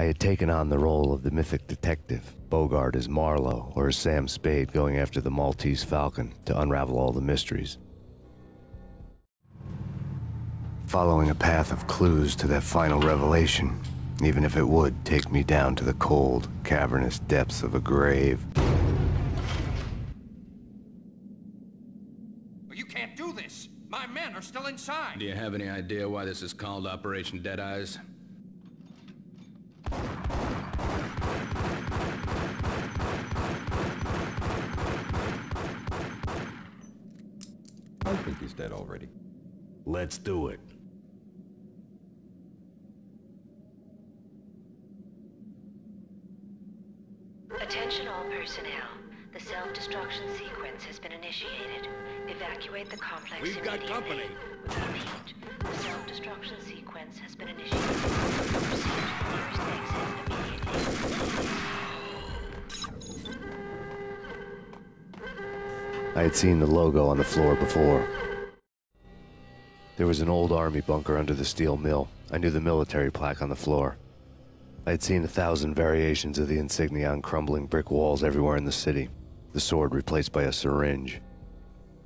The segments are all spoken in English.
I had taken on the role of the mythic detective, Bogart as Marlowe or as Sam Spade going after the Maltese Falcon to unravel all the mysteries. Following a path of clues to that final revelation, even if it would take me down to the cold, cavernous depths of a grave. You can't do this! My men are still inside! Do you have any idea why this is called Operation Deep Six? I think he's dead already. Let's do it. Attention all personnel. The self-destruction sequence has been initiated. Evacuate the complex We've got company. Repeat. The self-destruction sequence has been initiated. Proceed to the exit immediately. I had seen the logo on the floor before. There was an old army bunker under the steel mill. I knew the military plaque on the floor. I had seen a thousand variations of the insignia on crumbling brick walls everywhere in the city. The sword replaced by a syringe.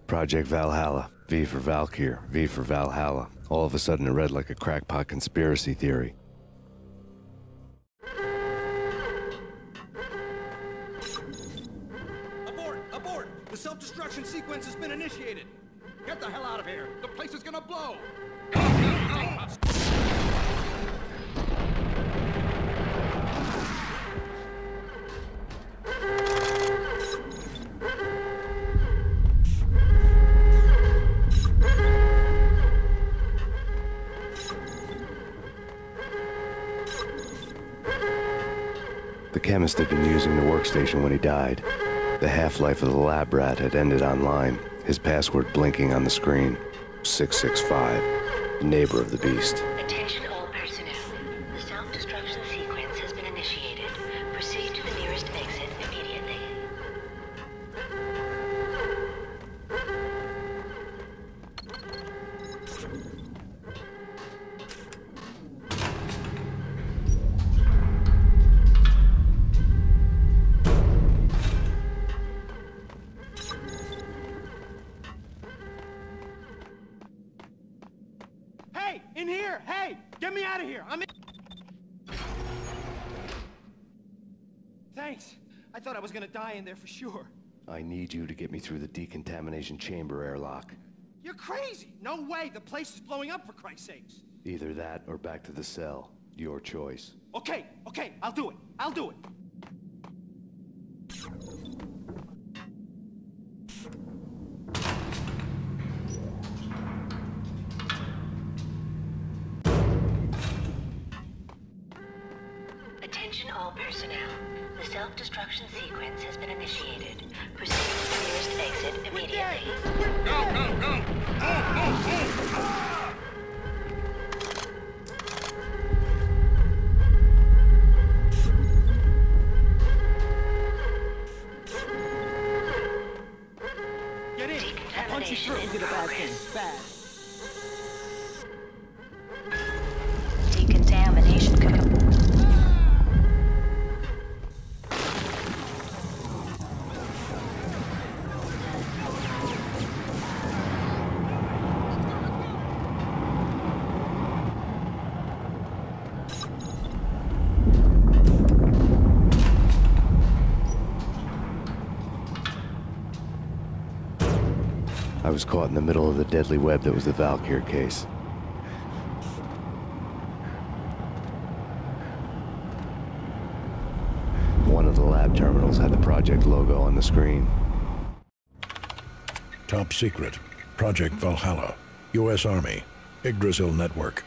Project Valhalla, V for Valkyr, V for Valhalla. All of a sudden it read like a crackpot conspiracy theory. Abort! Abort! The self-destruction sequence has been initiated! Get the hell out of here! The place is gonna blow! The chemist had been using the workstation when he died. The half-life of the lab rat had ended online, his password blinking on the screen. 665, neighbor of the beast. Attention Hey! In here! Hey! Get me out of here! I'm in... Thanks. I thought I was gonna die in there for sure. I need you to get me through the decontamination chamber airlock. You're crazy! No way! The place is blowing up for Christ's sakes! Either that or back to the cell. Your choice. Okay, okay, I'll do it. I'll do it. Personnel. The self-destruction sequence has been initiated. Proceed to the nearest exit immediately. Get in! I'll punch you through. Decontamination in progress. Bad. I was caught in the middle of the deadly web that was the Valkyr case. One of the lab terminals had the project logo on the screen. Top secret. Project Valhalla. U.S. Army. Yggdrasil Network.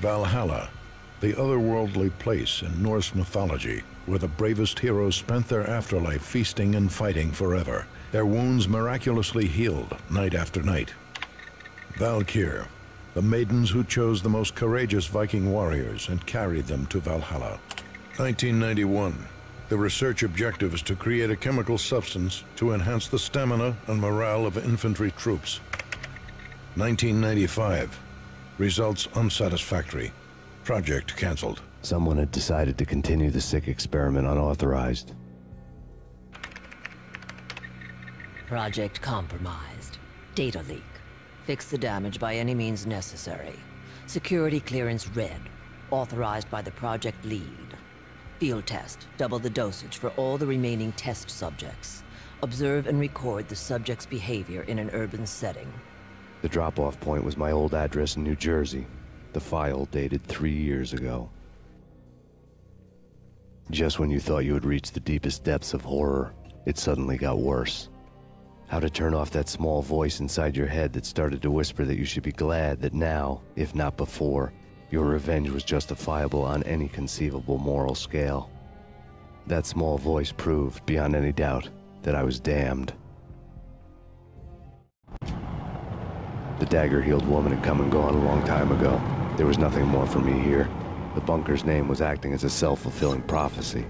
Valhalla. The otherworldly place in Norse mythology where the bravest heroes spent their afterlife feasting and fighting forever. Their wounds miraculously healed night after night. Valkyr. The maidens who chose the most courageous Viking warriors and carried them to Valhalla. 1991. The research objective is to create a chemical substance to enhance the stamina and morale of infantry troops. 1995. Results unsatisfactory. Project cancelled. Someone had decided to continue the sick experiment unauthorized. Project compromised. Data leak. Fix the damage by any means necessary. Security clearance red. Authorized by the project lead. Field test. Double the dosage for all the remaining test subjects. Observe and record the subject's behavior in an urban setting. The drop-off point was my old address in New Jersey. The file dated three years ago. Just when you thought you had reached the deepest depths of horror, it suddenly got worse. How to turn off that small voice inside your head that started to whisper that you should be glad that now, if not before, your revenge was justifiable on any conceivable moral scale. That small voice proved, beyond any doubt, that I was damned. The dagger-heeled woman had come and gone a long time ago. There was nothing more for me here. The bunker's name was acting as a self-fulfilling prophecy.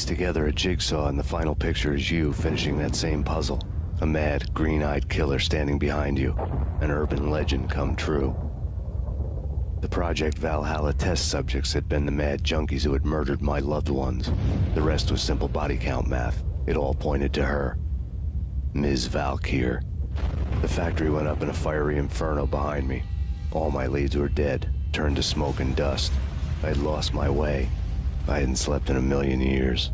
Piece together a jigsaw, and the final picture is you finishing that same puzzle. A mad, green-eyed killer standing behind you. An urban legend come true. The Project Valhalla test subjects had been the mad junkies who had murdered my loved ones. The rest was simple body count math. It all pointed to her. Ms. Valkyr. The factory went up in a fiery inferno behind me. All my leads were dead, turned to smoke and dust. I had lost my way. I hadn't slept in a million years.